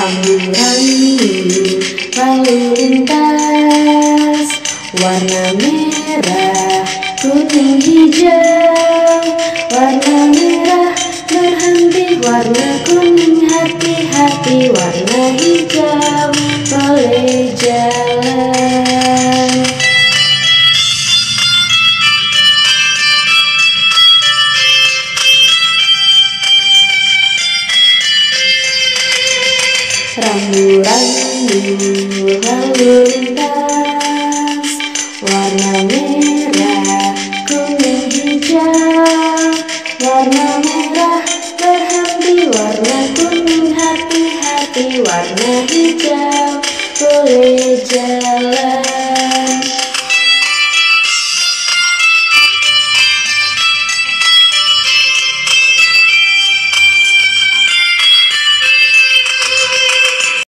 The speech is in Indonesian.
Rambu-rambu lalu lintas Warna merah, kuning, hijau. Warna merah berhenti Warna kuning hati-hati Warna hijau. Boleh Rambu-rambu lalu lintas Warna merah, kuning, hijau Warna merah berhenti Warna kuning hati-hati Warna hijau. Boleh jalan